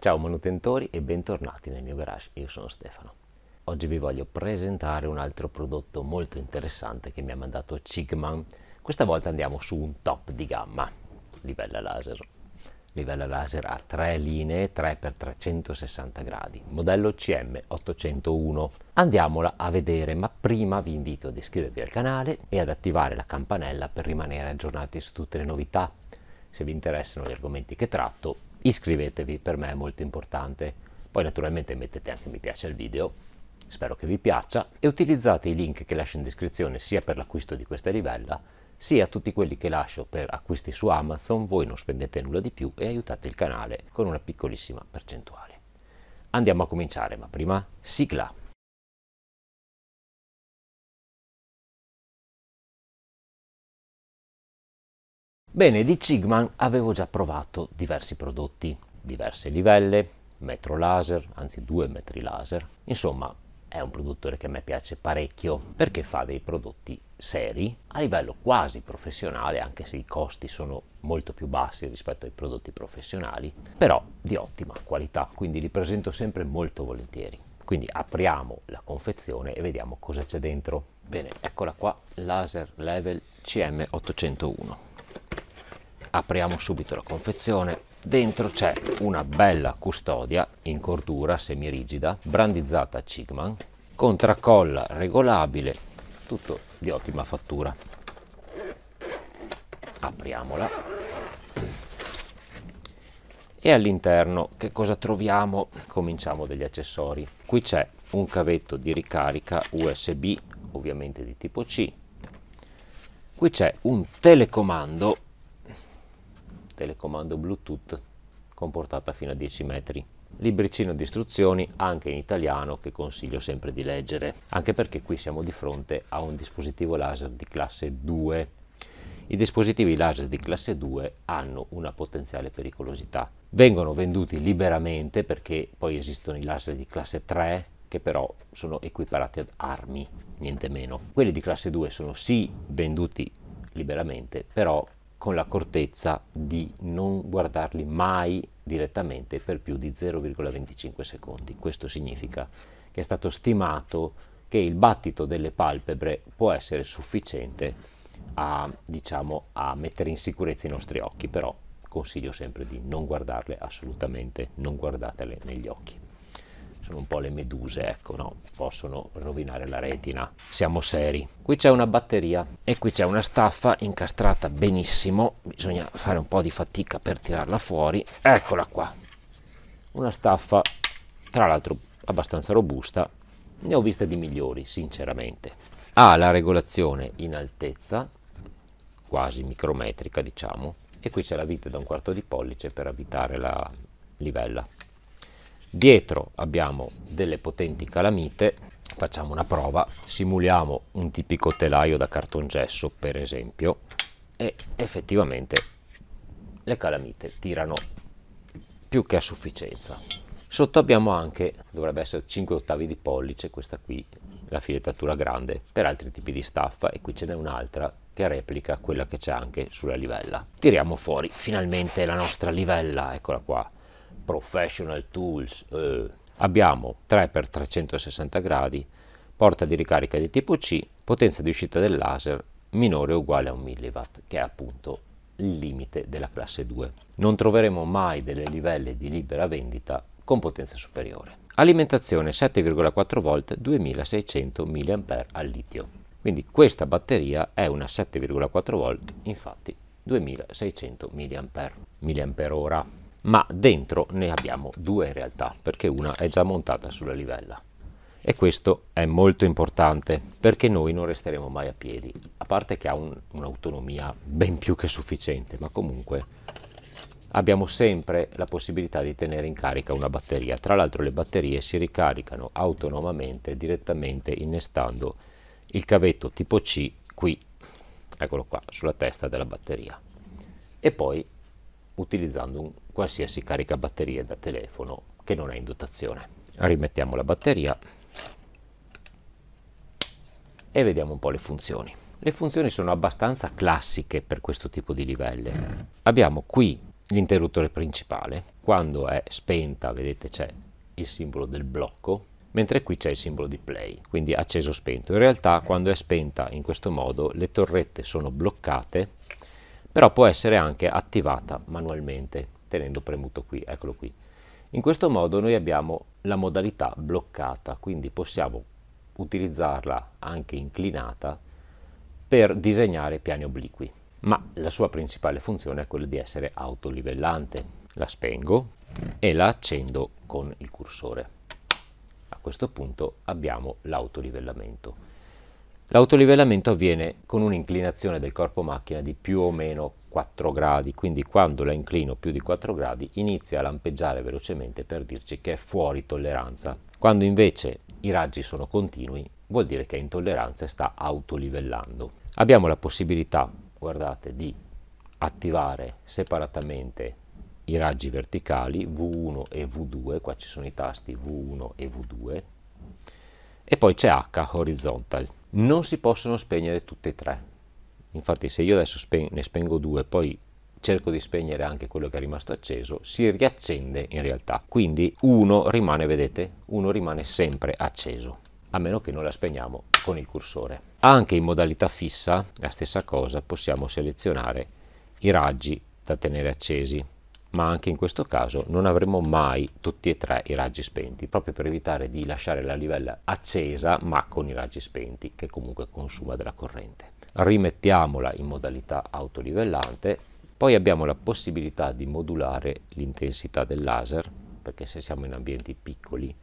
Ciao manutentori e bentornati nel mio garage, io sono Stefano. Oggi vi voglio presentare un altro prodotto molto interessante che mi ha mandato Cigman. Questa volta andiamo su un top di gamma, livella laser. Livella laser a tre linee 3x360 gradi, modello CM801. Andiamola a vedere, ma prima vi invito ad iscrivervi al canale e ad attivare la campanella per rimanere aggiornati su tutte le novità. Se vi interessano gli argomenti che tratto, iscrivetevi, per me è molto importante. Poi naturalmente mettete anche mi piace al video, spero che vi piaccia, e utilizzate i link che lascio in descrizione sia per l'acquisto di questa livella, sia tutti quelli che lascio per acquisti su Amazon, voi non spendete nulla di più e aiutate il canale con una piccolissima percentuale. Andiamo a cominciare, ma prima sigla. Bene, di Cigman avevo già provato diversi prodotti, diverse livelle, metro laser, anzi due metri laser, insomma è un produttore che a me piace parecchio perché fa dei prodotti seri a livello quasi professionale anche se i costi sono molto più bassi rispetto ai prodotti professionali però di ottima qualità. Quindi li presento sempre molto volentieri. Quindi apriamo la confezione e vediamo cosa c'è dentro. Bene eccola qua laser level cm801 apriamo subito la confezione Dentro c'è una bella custodia in cordura semirigida, brandizzata Cigman, con tracolla regolabile, tutto di ottima fattura. Apriamola. E all'interno che cosa troviamo? Cominciamo dagli accessori. Qui c'è un cavetto di ricarica USB, ovviamente di tipo C. Qui c'è un telecomando telecomando Bluetooth con portata fino a 10 metri. Libricino di istruzioni anche in italiano che consiglio sempre di leggere, anche perché qui siamo di fronte a un dispositivo laser di classe 2. I dispositivi laser di classe 2 hanno una potenziale pericolosità. Vengono venduti liberamente perché poi esistono i laser di classe 3 che però sono equiparati ad armi, niente meno. Quelli di classe 2 sono sì venduti liberamente, però con l'accortezza di non guardarli mai direttamente per più di 0,25 secondi. Questo significa che è stato stimato che il battito delle palpebre può essere sufficiente a, diciamo, a mettere in sicurezza i nostri occhi, però consiglio sempre di non guardarle assolutamente, non guardatele negli occhi sono un po' le meduse, ecco, no? possono rovinare la retina. Siamo seri. Qui c'è una batteria e qui c'è una staffa incastrata benissimo, bisogna fare un po' di fatica per tirarla fuori. Eccola qua. Una staffa, tra l'altro abbastanza robusta, ne ho viste di migliori, sinceramente. Ha la regolazione in altezza, quasi micrometrica diciamo, e qui c'è la vite da un quarto di pollice per avvitare la livella. Dietro abbiamo delle potenti calamite, facciamo una prova, simuliamo un tipico telaio da cartongesso per esempio. E effettivamente le calamite tirano più che a sufficienza. Sotto abbiamo anche, dovrebbe essere 5 ottavi di pollice, questa qui, la filettatura grande, per altri tipi di staffa. E qui ce n'è un'altra che replica quella che c'è anche sulla livella. Tiriamo fuori finalmente la nostra livella, eccola qua, Professional Tools, eh. abbiamo 3x360 gradi, porta di ricarica di tipo C, potenza di uscita del laser minore o uguale a 1 mW, che è appunto il limite della classe 2. Non troveremo mai delle livelle di libera vendita con potenza superiore. Alimentazione 7,4 V 2600 mAh al litio. Quindi questa batteria è una 7,4 V, infatti 2600 mAh. mAh ma dentro ne abbiamo due in realtà perché una è già montata sulla livella. E questo è molto importante perché noi non resteremo mai a piedi a parte che ha un, un'autonomia ben più che sufficiente ma comunque abbiamo sempre la possibilità di tenere in carica una batteria. Tra l'altro le batterie si ricaricano autonomamente direttamente innestando il cavetto tipo C qui eccolo qua sulla testa della batteria. E poi utilizzando un qualsiasi caricabatterie da telefono che non è in dotazione. Rimettiamo la batteria e vediamo un po' le funzioni. Le funzioni sono abbastanza classiche per questo tipo di livelle. Abbiamo qui l'interruttore principale. Quando è spenta, vedete c'è il simbolo del blocco, mentre qui c'è il simbolo di play, quindi acceso spento. In realtà quando è spenta in questo modo le torrette sono bloccate, però può essere anche attivata manualmente tenendo premuto qui, eccolo qui. In questo modo noi abbiamo la modalità bloccata, quindi possiamo utilizzarla anche inclinata per disegnare piani obliqui, ma la sua principale funzione è quella di essere autolivellante. La spengo e la accendo con il cursore. A questo punto abbiamo l'autolivellamento. L'autolivellamento avviene con un'inclinazione del corpo macchina di più o meno 4 gradi, quindi quando la inclino più di 4 gradi inizia a lampeggiare velocemente per dirci che è fuori tolleranza. Quando invece i raggi sono continui vuol dire che è in tolleranza e sta autolivellando. Abbiamo la possibilità, guardate, di attivare separatamente i raggi verticali V1 e V2, qua ci sono i tasti V1 e V2, e poi c'è H horizontal. Non si possono spegnere tutte e tre. Infatti se io adesso spen ne spengo due, poi cerco di spegnere anche quello che è rimasto acceso, si riaccende in realtà. Quindi uno rimane, vedete, uno rimane sempre acceso, a meno che non la spegniamo con il cursore. Anche in modalità fissa, la stessa cosa, possiamo selezionare i raggi da tenere accesi ma anche in questo caso non avremo mai tutti e tre i raggi spenti, proprio per evitare di lasciare la livella accesa ma con i raggi spenti, che comunque consuma della corrente. Rimettiamola in modalità autolivellante, poi abbiamo la possibilità di modulare l'intensità del laser, perché se siamo in ambienti piccoli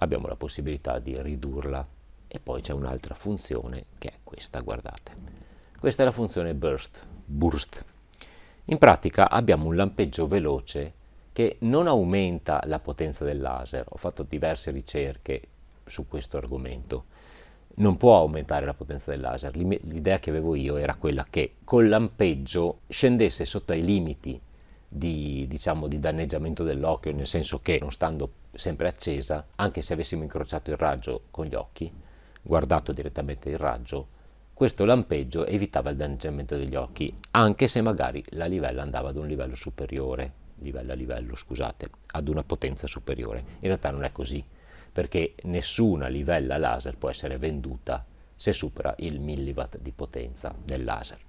abbiamo la possibilità di ridurla e poi c'è un'altra funzione che è questa, guardate. Questa è la funzione burst, burst in pratica abbiamo un lampeggio veloce che non aumenta la potenza del laser. Ho fatto diverse ricerche su questo argomento. Non può aumentare la potenza del laser. L'idea che avevo io era quella che col lampeggio scendesse sotto ai limiti di, diciamo, di danneggiamento dell'occhio, nel senso che non stando sempre accesa, anche se avessimo incrociato il raggio con gli occhi, guardato direttamente il raggio, questo lampeggio evitava il danneggiamento degli occhi, anche se magari la livella andava ad un livello superiore, livello a livello, scusate, ad una potenza superiore. In realtà non è così, perché nessuna livella laser può essere venduta se supera il milliwatt di potenza del laser.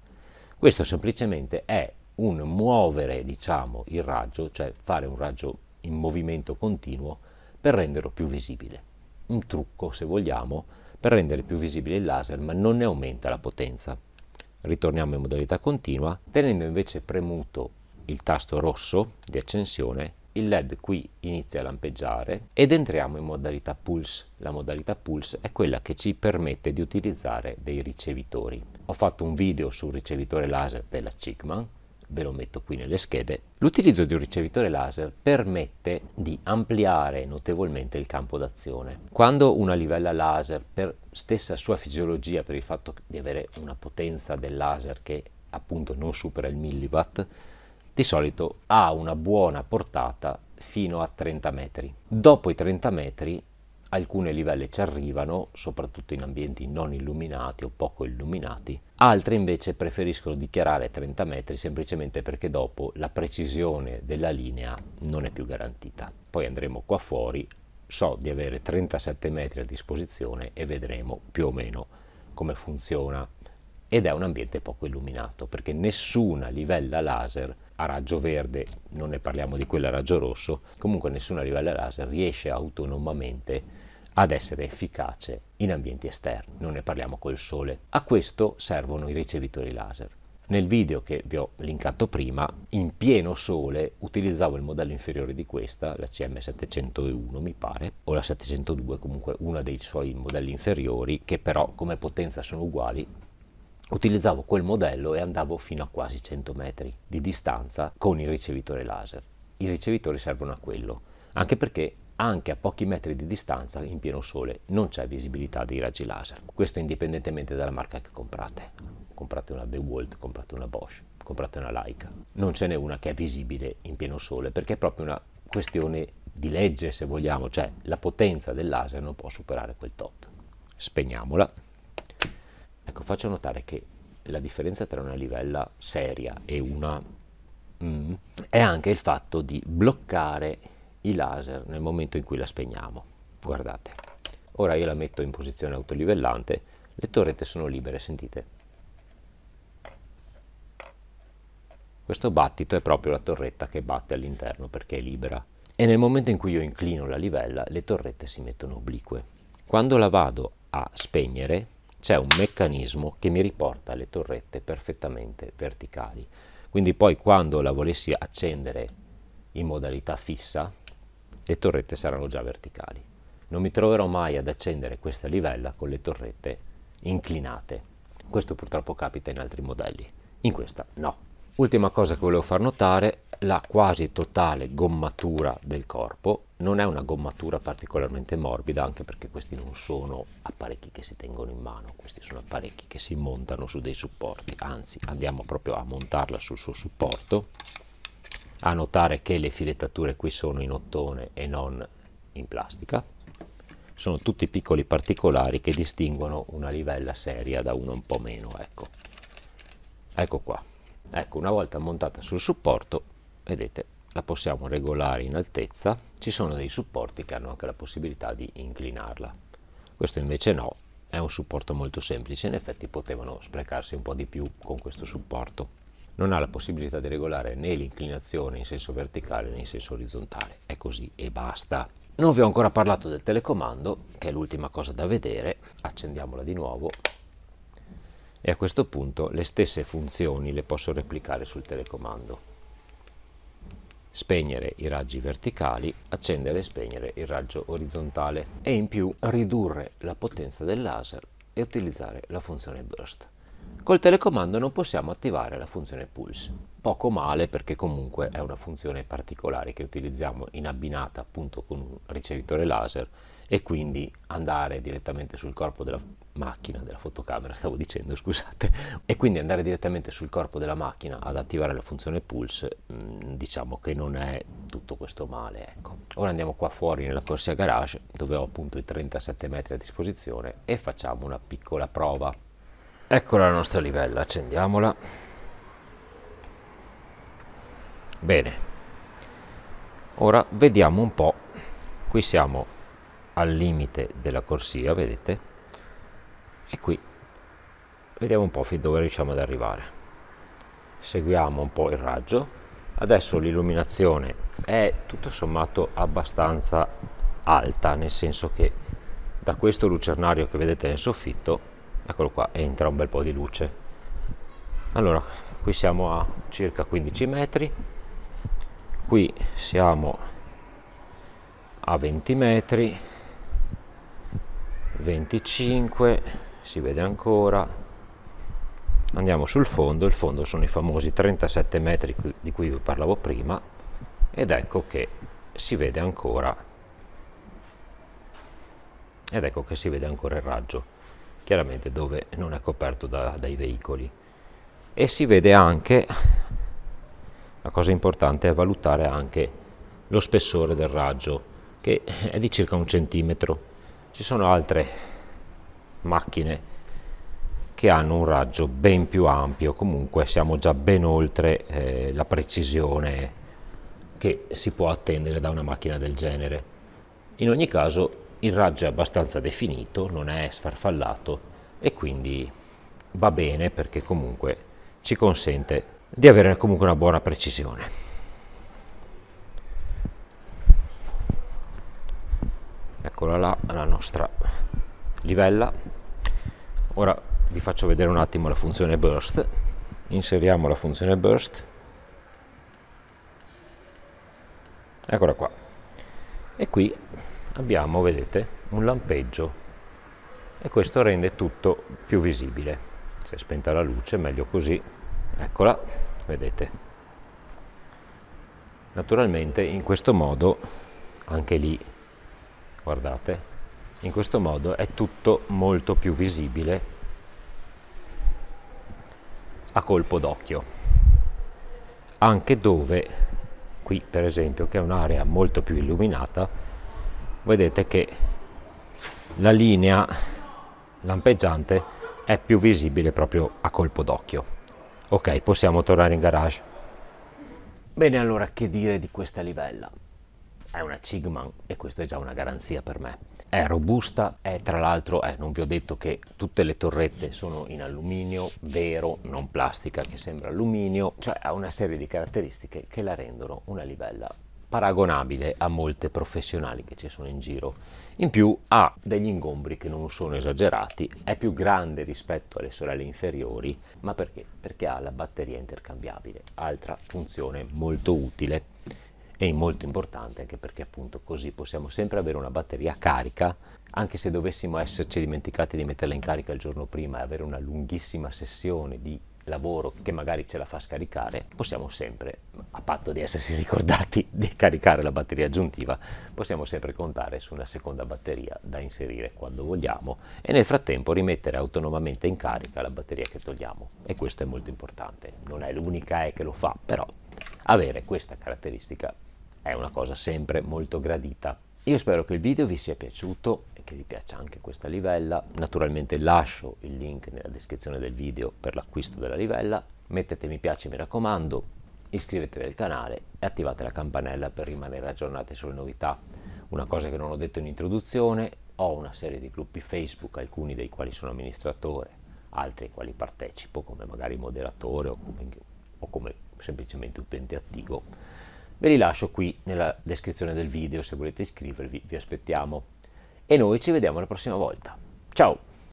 Questo semplicemente è un muovere, diciamo, il raggio, cioè fare un raggio in movimento continuo per renderlo più visibile. Un trucco, se vogliamo, per rendere più visibile il laser, ma non ne aumenta la potenza. Ritorniamo in modalità continua, tenendo invece premuto il tasto rosso di accensione, il LED qui inizia a lampeggiare ed entriamo in modalità pulse. La modalità pulse è quella che ci permette di utilizzare dei ricevitori. Ho fatto un video sul ricevitore laser della Chickman, ve lo metto qui nelle schede, l'utilizzo di un ricevitore laser permette di ampliare notevolmente il campo d'azione. Quando una livella laser, per stessa sua fisiologia, per il fatto di avere una potenza del laser che appunto non supera il milliwatt, di solito ha una buona portata fino a 30 metri. Dopo i 30 metri alcune livelle ci arrivano, soprattutto in ambienti non illuminati o poco illuminati, altre invece preferiscono dichiarare 30 metri semplicemente perché dopo la precisione della linea non è più garantita. Poi andremo qua fuori, so di avere 37 metri a disposizione e vedremo più o meno come funziona ed è un ambiente poco illuminato perché nessuna livella laser a raggio verde, non ne parliamo di quella a raggio rosso, comunque nessuna livella laser riesce autonomamente ad essere efficace in ambienti esterni, non ne parliamo col sole. A questo servono i ricevitori laser. Nel video che vi ho linkato prima, in pieno sole, utilizzavo il modello inferiore di questa, la CM701 mi pare, o la 702, comunque uno dei suoi modelli inferiori, che però come potenza sono uguali, utilizzavo quel modello e andavo fino a quasi 100 metri di distanza con il ricevitore laser. I ricevitori servono a quello, anche perché anche a pochi metri di distanza in pieno sole non c'è visibilità dei raggi laser. Questo indipendentemente dalla marca che comprate. Comprate una DeWalt, comprate una Bosch, comprate una Leica. Non ce n'è una che è visibile in pieno sole perché è proprio una questione di legge se vogliamo, cioè la potenza del laser non può superare quel tot. Spegniamola. Ecco, faccio notare che la differenza tra una livella seria e una mm, è anche il fatto di bloccare i laser nel momento in cui la spegniamo. Guardate, ora io la metto in posizione autolivellante, le torrette sono libere, sentite. Questo battito è proprio la torretta che batte all'interno perché è libera. E nel momento in cui io inclino la livella, le torrette si mettono oblique. Quando la vado a spegnere, c'è un meccanismo che mi riporta le torrette perfettamente verticali. Quindi poi quando la volessi accendere in modalità fissa, le torrette saranno già verticali. Non mi troverò mai ad accendere questa livella con le torrette inclinate. Questo purtroppo capita in altri modelli, in questa no. Ultima cosa che volevo far notare, la quasi totale gommatura del corpo non è una gommatura particolarmente morbida, anche perché questi non sono apparecchi che si tengono in mano, questi sono apparecchi che si montano su dei supporti, anzi andiamo proprio a montarla sul suo supporto, a notare che le filettature qui sono in ottone e non in plastica, sono tutti piccoli particolari che distinguono una livella seria da una un po' meno, ecco. Ecco qua. Ecco, una volta montata sul supporto, vedete, la possiamo regolare in altezza. Ci sono dei supporti che hanno anche la possibilità di inclinarla. Questo invece no, è un supporto molto semplice, in effetti potevano sprecarsi un po' di più con questo supporto. Non ha la possibilità di regolare né l'inclinazione in senso verticale né in senso orizzontale, è così e basta. Non vi ho ancora parlato del telecomando, che è l'ultima cosa da vedere, accendiamola di nuovo e a questo punto le stesse funzioni le posso replicare sul telecomando. Spegnere i raggi verticali, accendere e spegnere il raggio orizzontale e in più ridurre la potenza del laser e utilizzare la funzione burst. Col telecomando non possiamo attivare la funzione pulse. Poco male perché comunque è una funzione particolare che utilizziamo in abbinata appunto con un ricevitore laser e quindi andare direttamente sul corpo della macchina, della fotocamera stavo dicendo scusate, e quindi andare direttamente sul corpo della macchina ad attivare la funzione pulse, mm, diciamo che non è tutto questo male. Ecco. Ora andiamo qua fuori nella corsia garage dove ho appunto i 37 metri a disposizione e facciamo una piccola prova. Eccola la nostra livella, accendiamola. Bene, ora vediamo un po', qui siamo al limite della corsia vedete? E qui. Vediamo un po' fin dove riusciamo ad arrivare. Seguiamo un po' il raggio. Adesso l'illuminazione è tutto sommato abbastanza alta nel senso che da questo lucernario che vedete nel soffitto eccolo qua entra un bel po' di luce. Allora qui siamo a circa 15 metri. Qui siamo a 20 metri. 25 si vede ancora. Andiamo sul fondo il fondo sono i famosi 37 metri di cui vi parlavo prima ed ecco che si vede ancora ed ecco che si vede ancora il raggio chiaramente dove non è coperto da, dai veicoli. E si vede anche la cosa importante è valutare anche lo spessore del raggio che è di circa un centimetro. Ci sono altre macchine che hanno un raggio ben più ampio, comunque siamo già ben oltre eh, la precisione che si può attendere da una macchina del genere. In ogni caso il raggio è abbastanza definito, non è sfarfallato e quindi va bene perché comunque ci consente di avere comunque una buona precisione. eccola là la nostra livella. Ora vi faccio vedere un attimo la funzione burst. Inseriamo la funzione burst. Eccola qua. E qui abbiamo vedete un lampeggio e questo rende tutto più visibile. Se è spenta la luce meglio così. Eccola vedete. Naturalmente in questo modo anche lì guardate in questo modo è tutto molto più visibile a colpo d'occhio. Anche dove qui per esempio che è un'area molto più illuminata vedete che la linea lampeggiante è più visibile proprio a colpo d'occhio ok possiamo tornare in garage Bene, allora che dire di questa livella? È una Cigman e questa è già una garanzia per me. È robusta, è tra l'altro, eh, non vi ho detto che tutte le torrette sono in alluminio, vero, non plastica che sembra alluminio, cioè ha una serie di caratteristiche che la rendono una livella paragonabile a molte professionali che ci sono in giro. In più ha degli ingombri che non sono esagerati, è più grande rispetto alle sorelle inferiori, ma perché? Perché ha la batteria intercambiabile, altra funzione molto utile e molto importante anche perché appunto così possiamo sempre avere una batteria carica anche se dovessimo esserci dimenticati di metterla in carica il giorno prima e avere una lunghissima sessione di lavoro che magari ce la fa scaricare, possiamo sempre, a patto di essersi ricordati di caricare la batteria aggiuntiva, possiamo sempre contare su una seconda batteria da inserire quando vogliamo e nel frattempo rimettere autonomamente in carica la batteria che togliamo. E questo è molto importante. Non è l'unica E che lo fa, però avere questa caratteristica è una cosa sempre molto gradita. Io spero che il video vi sia piaciuto che vi piaccia anche questa livella. Naturalmente lascio il link nella descrizione del video per l'acquisto della livella. Mettete mi piace mi raccomando, iscrivetevi al canale e attivate la campanella per rimanere aggiornati sulle novità. Una cosa che non ho detto in introduzione, ho una serie di gruppi Facebook, alcuni dei quali sono amministratore, altri ai quali partecipo come magari moderatore o come, o come semplicemente utente attivo. Ve li lascio qui nella descrizione del video se volete iscrivervi, vi aspettiamo e noi ci vediamo la prossima volta. Ciao!